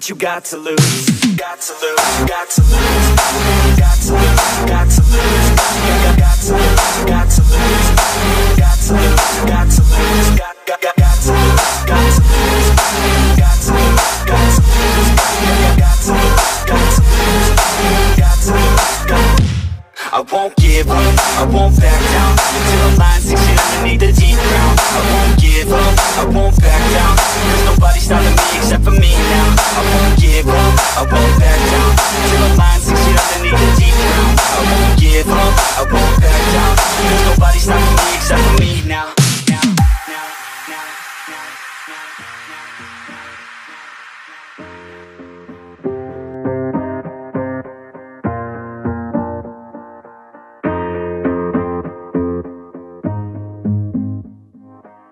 what you got to lose. Got to lose, got to lose. Got to lose, got to lose. Got, to lose, got to lose. Got to lose, got to lose give up, I won't back down Until the line in underneath the deep ground I won't give up, I won't back down There's nobody stopping me except for me now I won't give up, I won't back down Until the line in underneath the deep ground I won't give up, I won't back down There's nobody stopping me except for me now Now, now, now, now,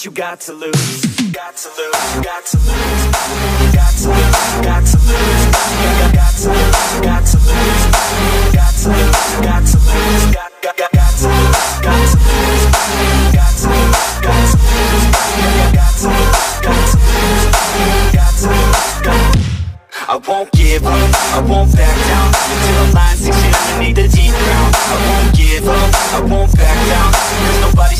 what you got to lose Got to lose, got to lose Got to lose, got to lose Got, to lose, got to lose Got to lose, got to lose Got, got, to lose, got to lose Got to lose, got to lose Got to lose, got to lose Got to lose, I won't give up, I won't back down Until the line sinks in underneath the deep ground I won't give up, I won't back down There's nobody